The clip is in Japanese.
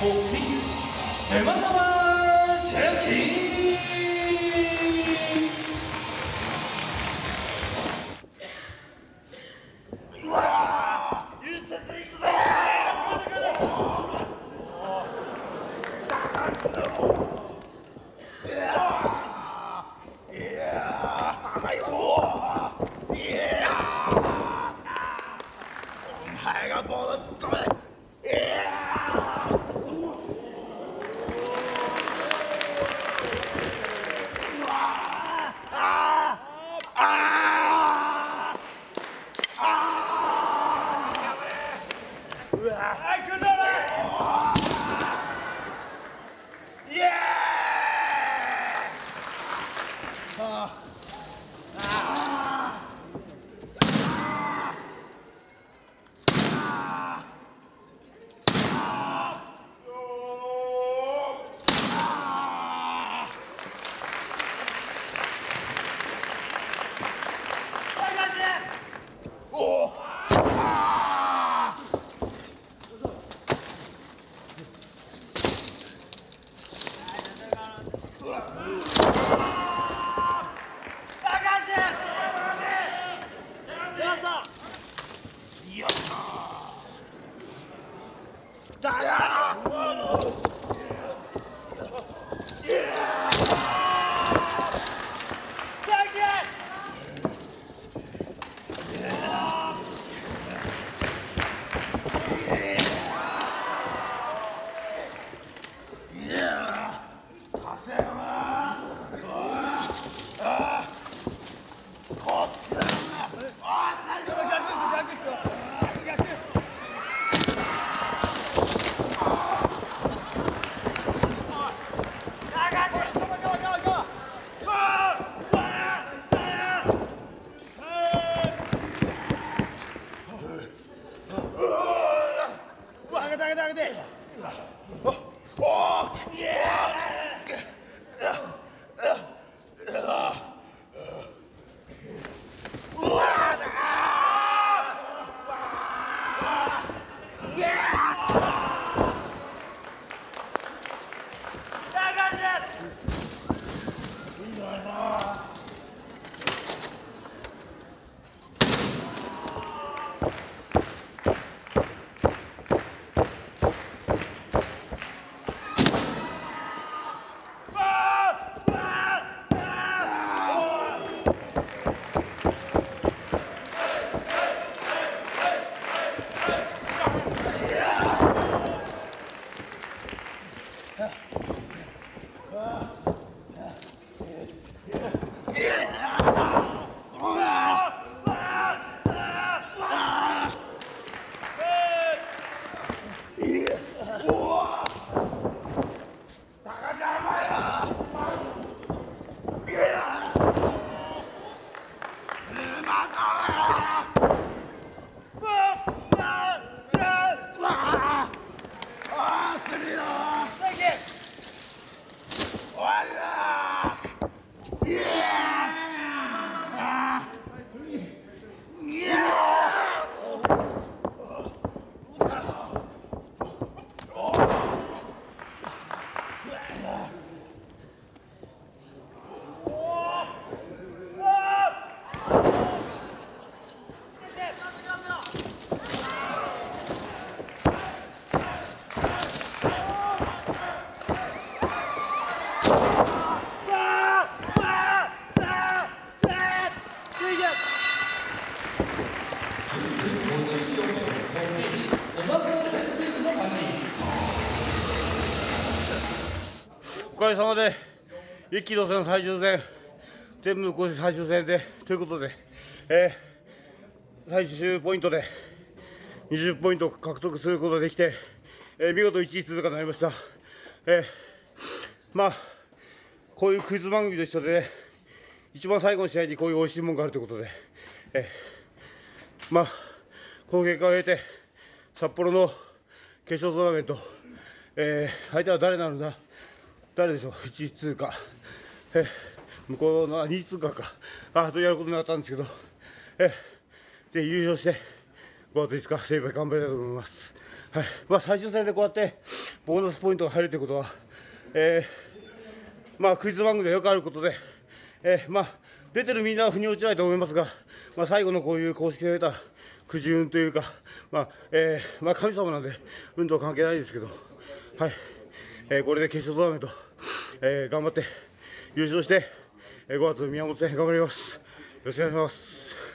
홈페이지 대마사마 체킹 I could not よっ Mother! おかげさまで一期同戦最終戦全部こうし最終戦でということで、えー、最終ポイントで20ポイント獲得することができて、えー、見事1位通過となりました、えー、まあこういうクイズ番組と一緒で、ね、一番最後の試合にこういう美味しいものがあるということで、えー、まあこの結果を経て札幌の決勝トーナメント、えー、相手は誰なのだ誰でしょう、1位通過、え向こうの2位通過か、あとやることになったんですけど、えぜひ優勝して、5月5日、精一杯頑張りたいと思います。はい。まあ、最終戦でこうやってボーナスポイントが入るということは、えー、まあ、クイズ番組でよくあることで、えー、まあ、出てるみんなは腑に落ちないと思いますが、まあ、最後のこういう公式で出たくじ運というか、まあえーまあ、神様なんで、運動関係ないですけど、はい。えー、これで決勝トーナメント、えー、頑張って優勝して、えー、5月宮本戦頑張ります。よろしくお願いします。